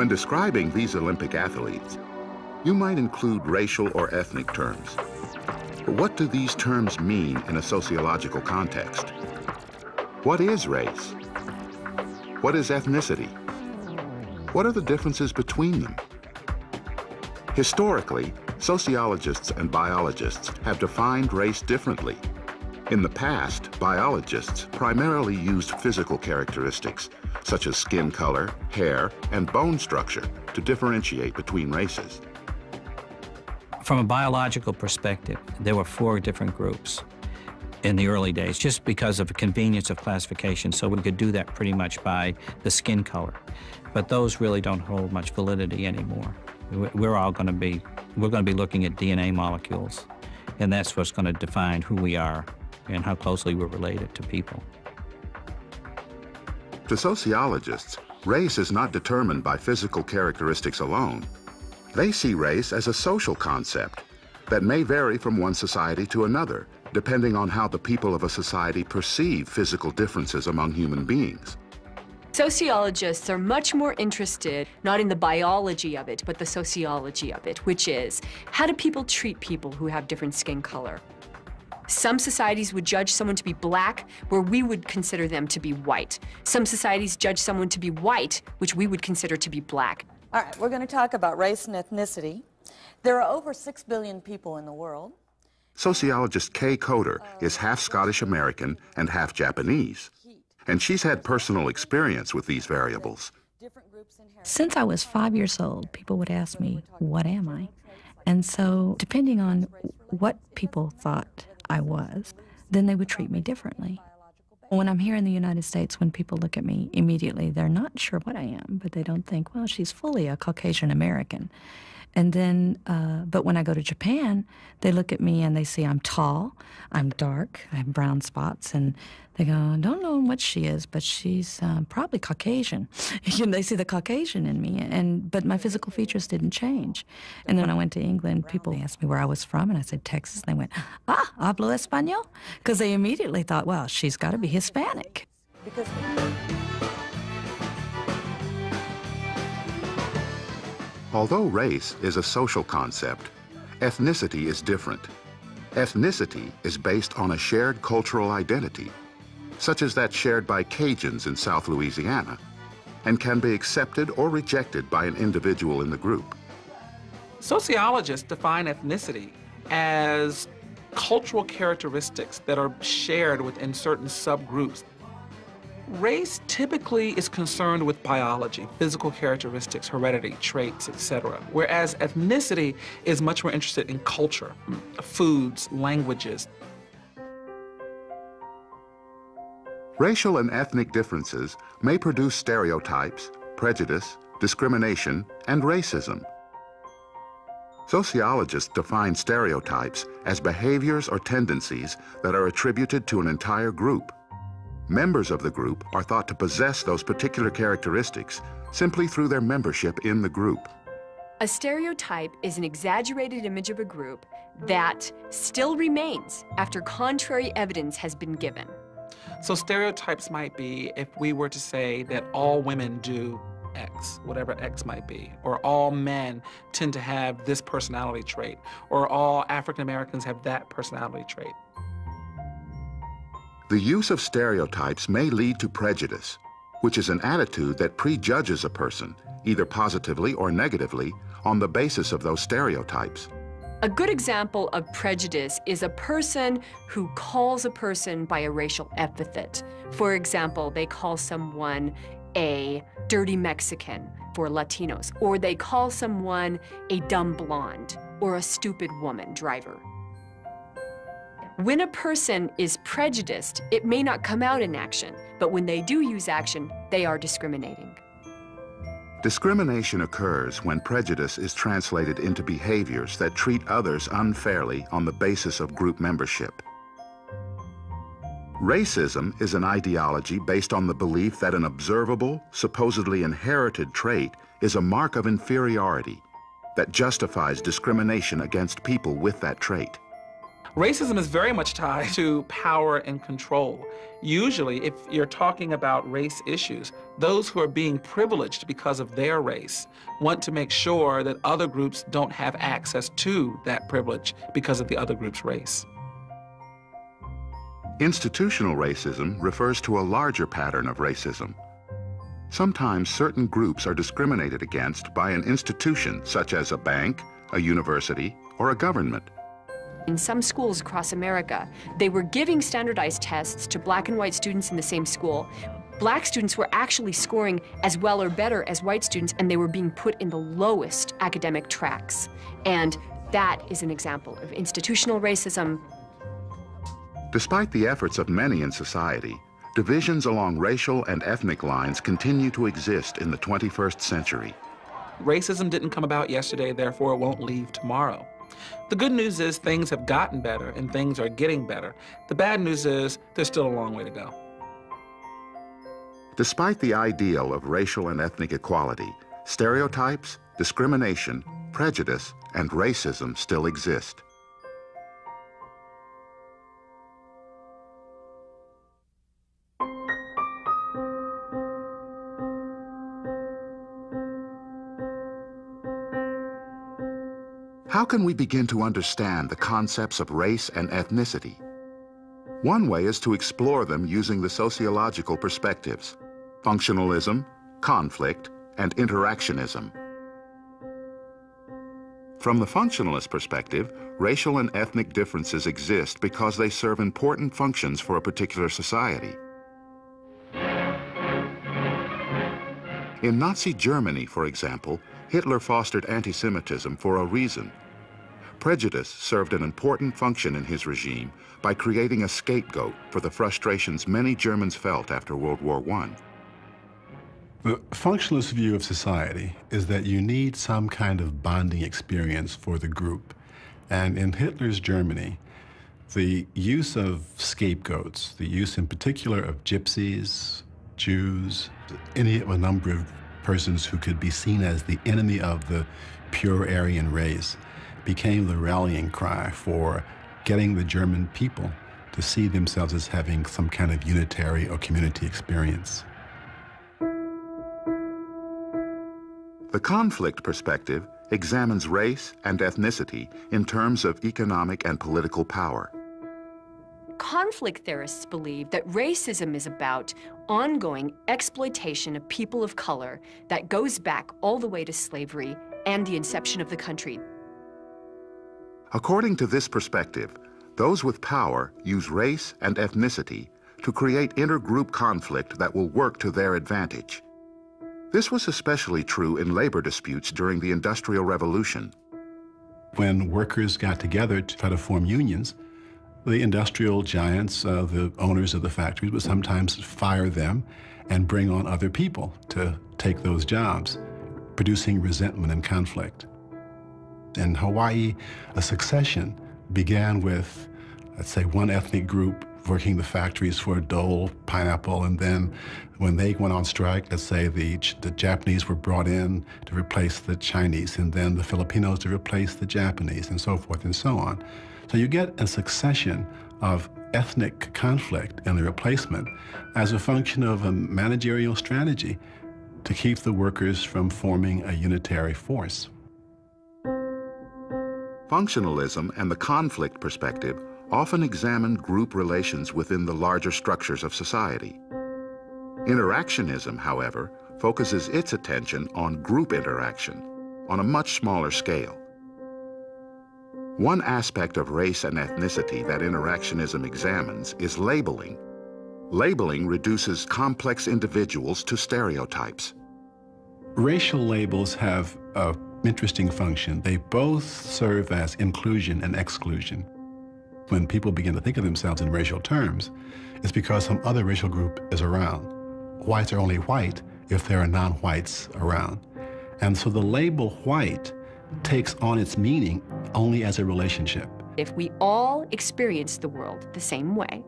When describing these Olympic athletes, you might include racial or ethnic terms. But what do these terms mean in a sociological context? What is race? What is ethnicity? What are the differences between them? Historically, sociologists and biologists have defined race differently. In the past, biologists primarily used physical characteristics, such as skin color, hair, and bone structure, to differentiate between races. From a biological perspective, there were four different groups in the early days, just because of convenience of classification. So we could do that pretty much by the skin color. But those really don't hold much validity anymore. We're all going to be, we're going to be looking at DNA molecules, and that's what's going to define who we are and how closely we're related to people. To sociologists, race is not determined by physical characteristics alone. They see race as a social concept that may vary from one society to another, depending on how the people of a society perceive physical differences among human beings. Sociologists are much more interested not in the biology of it, but the sociology of it, which is how do people treat people who have different skin color? Some societies would judge someone to be black, where we would consider them to be white. Some societies judge someone to be white, which we would consider to be black. All right, we're going to talk about race and ethnicity. There are over 6 billion people in the world. Sociologist Kay Coder is half Scottish American and half Japanese, and she's had personal experience with these variables. Since I was five years old, people would ask me, What am I? And so, depending on what people thought I was, then they would treat me differently. When I'm here in the United States, when people look at me immediately, they're not sure what I am, but they don't think, well, she's fully a Caucasian American. And then, uh, but when I go to Japan, they look at me and they see I'm tall, I'm dark, I have brown spots, and they go, I don't know what she is, but she's uh, probably Caucasian. and they see the Caucasian in me, and but my physical features didn't change. And then when I went to England, people asked me where I was from, and I said Texas, and they went, Ah, hablo español, because they immediately thought, well, she's got to be Hispanic. Because. Although race is a social concept, ethnicity is different. Ethnicity is based on a shared cultural identity, such as that shared by Cajuns in South Louisiana, and can be accepted or rejected by an individual in the group. Sociologists define ethnicity as cultural characteristics that are shared within certain subgroups Race typically is concerned with biology, physical characteristics, heredity, traits, etc., whereas ethnicity is much more interested in culture, foods, languages. Racial and ethnic differences may produce stereotypes, prejudice, discrimination, and racism. Sociologists define stereotypes as behaviors or tendencies that are attributed to an entire group Members of the group are thought to possess those particular characteristics simply through their membership in the group. A stereotype is an exaggerated image of a group that still remains after contrary evidence has been given. So stereotypes might be if we were to say that all women do X, whatever X might be, or all men tend to have this personality trait, or all African Americans have that personality trait. The use of stereotypes may lead to prejudice, which is an attitude that prejudges a person, either positively or negatively, on the basis of those stereotypes. A good example of prejudice is a person who calls a person by a racial epithet. For example, they call someone a dirty Mexican for Latinos, or they call someone a dumb blonde or a stupid woman driver. When a person is prejudiced, it may not come out in action, but when they do use action, they are discriminating. Discrimination occurs when prejudice is translated into behaviors that treat others unfairly on the basis of group membership. Racism is an ideology based on the belief that an observable, supposedly inherited trait is a mark of inferiority that justifies discrimination against people with that trait. Racism is very much tied to power and control. Usually, if you're talking about race issues, those who are being privileged because of their race want to make sure that other groups don't have access to that privilege because of the other group's race. Institutional racism refers to a larger pattern of racism. Sometimes certain groups are discriminated against by an institution such as a bank, a university, or a government. In some schools across America, they were giving standardized tests to black and white students in the same school. Black students were actually scoring as well or better as white students, and they were being put in the lowest academic tracks. And that is an example of institutional racism. Despite the efforts of many in society, divisions along racial and ethnic lines continue to exist in the 21st century. Racism didn't come about yesterday, therefore it won't leave tomorrow. The good news is things have gotten better and things are getting better. The bad news is there's still a long way to go. Despite the ideal of racial and ethnic equality, stereotypes, discrimination, prejudice, and racism still exist. How can we begin to understand the concepts of race and ethnicity? One way is to explore them using the sociological perspectives, functionalism, conflict, and interactionism. From the functionalist perspective, racial and ethnic differences exist because they serve important functions for a particular society. In Nazi Germany, for example, Hitler fostered anti-Semitism for a reason. Prejudice served an important function in his regime by creating a scapegoat for the frustrations many Germans felt after World War I. The functionalist view of society is that you need some kind of bonding experience for the group. And in Hitler's Germany, the use of scapegoats, the use in particular of gypsies, Jews, any of a number of persons who could be seen as the enemy of the pure Aryan race became the rallying cry for getting the German people to see themselves as having some kind of unitary or community experience. The conflict perspective examines race and ethnicity in terms of economic and political power. Conflict theorists believe that racism is about ongoing exploitation of people of color that goes back all the way to slavery and the inception of the country. According to this perspective, those with power use race and ethnicity to create intergroup conflict that will work to their advantage. This was especially true in labor disputes during the Industrial Revolution. When workers got together to try to form unions, the industrial giants, uh, the owners of the factories, would sometimes fire them and bring on other people to take those jobs, producing resentment and conflict. In Hawaii, a succession began with, let's say, one ethnic group working the factories for a Dole pineapple, and then when they went on strike, let's say the, the Japanese were brought in to replace the Chinese, and then the Filipinos to replace the Japanese, and so forth and so on. So you get a succession of ethnic conflict and the replacement as a function of a managerial strategy to keep the workers from forming a unitary force. Functionalism and the conflict perspective often examine group relations within the larger structures of society. Interactionism, however, focuses its attention on group interaction on a much smaller scale. One aspect of race and ethnicity that interactionism examines is labeling. Labeling reduces complex individuals to stereotypes. Racial labels have an interesting function. They both serve as inclusion and exclusion. When people begin to think of themselves in racial terms, it's because some other racial group is around. Whites are only white if there are non-whites around. And so the label white takes on its meaning only as a relationship. If we all experienced the world the same way,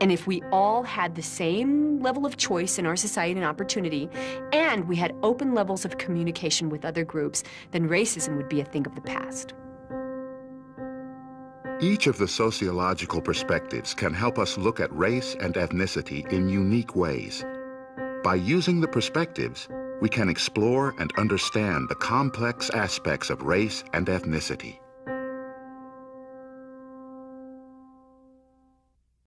and if we all had the same level of choice in our society and opportunity, and we had open levels of communication with other groups, then racism would be a thing of the past. Each of the sociological perspectives can help us look at race and ethnicity in unique ways. By using the perspectives, we can explore and understand the complex aspects of race and ethnicity.